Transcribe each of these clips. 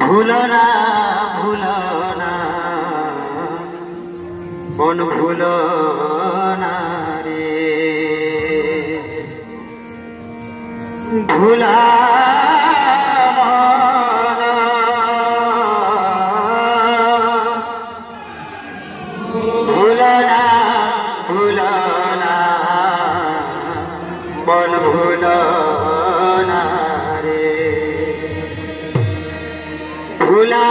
ভুলো না ভুলো না। মন ভুলো রে। ভুলো মন ভুলো না রে ভুলা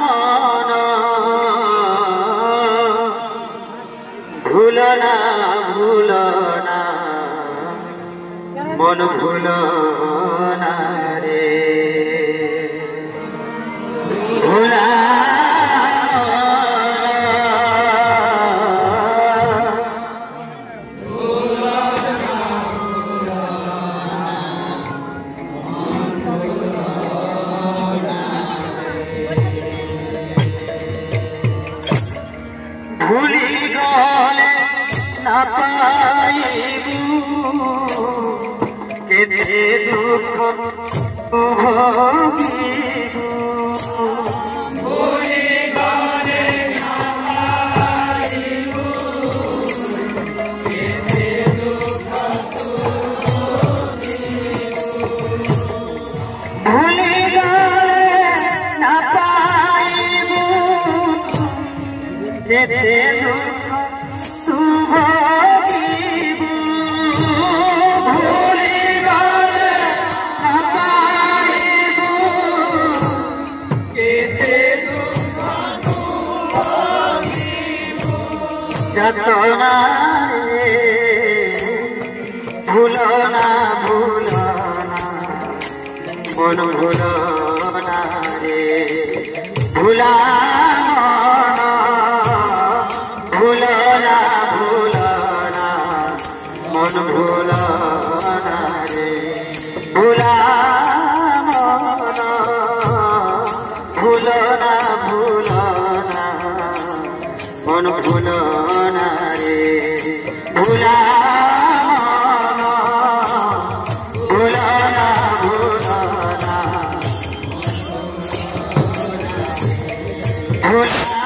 মন ভুল না ভুল না মন ভুল না ভুলি গলে না পাইবু। কেতে দুঃখ ভোগিবু যেতে দুঃখ না পাইবু যেতে রে ভুলো না ভুলো না মন ভুলো না রে ভুলো মন ভুলো না রে। ভুলা ভুলো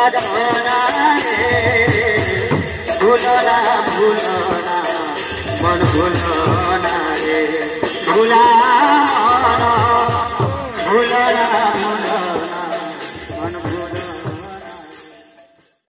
ভুলো না ভুলো না মন ভুলো না রে ভুলা মন ভুলো না